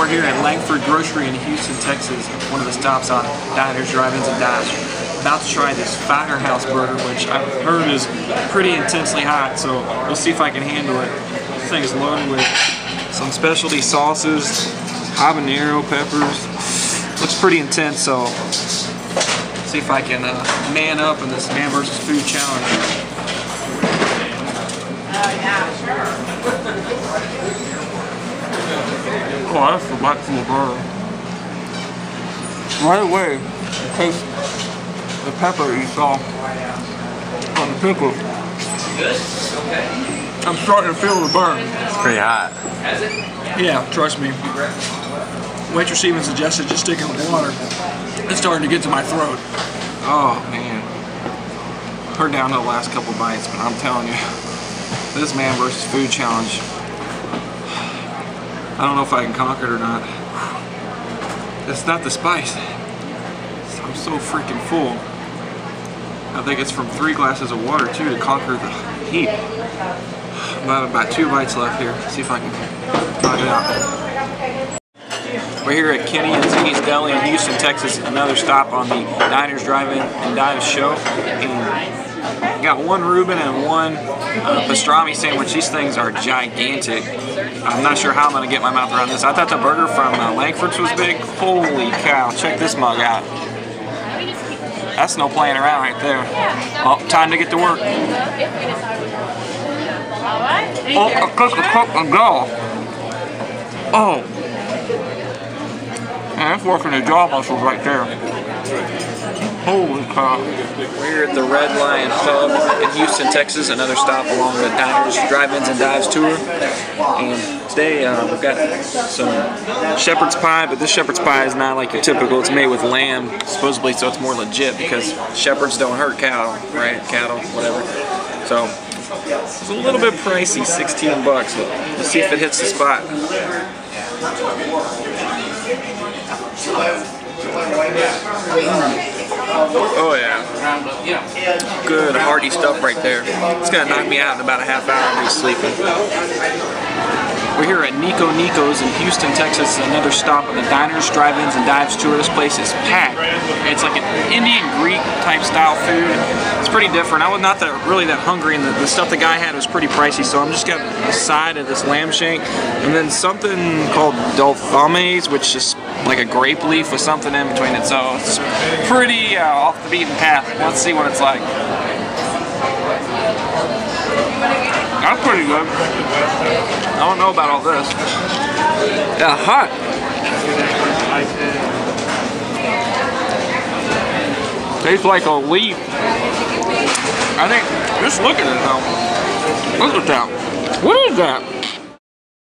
we're here at Lankford Grocery in Houston, Texas, one of the stops on diners, drive-ins, and dives. About to try this Firehouse burger, which I've heard is pretty intensely hot, so we'll see if I can handle it. This thing is loaded with some specialty sauces, habanero peppers. Looks pretty intense, so see if I can uh, man up in this man versus food challenge. Oh, that's delightful burger. Right away, you taste the pepper you saw on the pickle. I'm starting to feel the burn. It's pretty hot. Yeah, trust me. Waitress even suggested just sticking with water. It's starting to get to my throat. Oh man. We're down to the last couple bites, but I'm telling you, this man versus food challenge. I don't know if I can conquer it or not. It's not the spice. I'm so freaking full. I think it's from three glasses of water too to conquer the heat. I have about two bites left here. See if I can knock it out. We're here at Kenny and Ziggy's Deli in Houston, Texas. Another stop on the Diners Drive-In and Dives show. And got one Reuben and one uh, pastrami sandwich. These things are gigantic. I'm not sure how I'm going to get my mouth around this. I thought the burger from uh, Lankford's was big. Holy cow. Check this mug out. That's no playing around right there. Well, time to get to work. Oh, a cook, a cook, a go. Oh. Man, that's working the jaw muscles right there. Holy cow. We're at the Red Lion Pub in Houston, Texas. Another stop along the Diners, Drive-Ins, and Dives tour. And today uh, we've got some shepherd's pie, but this shepherd's pie is not like your typical. It's made with lamb, supposedly, so it's more legit because shepherds don't hurt cattle, right? Cattle, whatever. So it's a little bit pricey, 16 bucks. Let's see if it hits the spot. Oh yeah. Good hearty stuff right there. It's gonna knock me out in about a half hour of me sleeping. We're here at Niko Niko's in Houston, Texas. Another stop on the Diners, Drive-Ins, and Dives tour. This place is packed. It's like an Indian Greek type style food. It's pretty different. I was not that really that hungry, and the, the stuff the guy had was pretty pricey. So I'm just got a side of this lamb shank, and then something called dolphames, which is like a grape leaf with something in between it. So it's pretty uh, off the beaten path. Let's see what it's like. That's pretty good. I don't know about all this. Yeah, hot. Tastes like a leaf. I think, just look at it now. Look at that. What is that?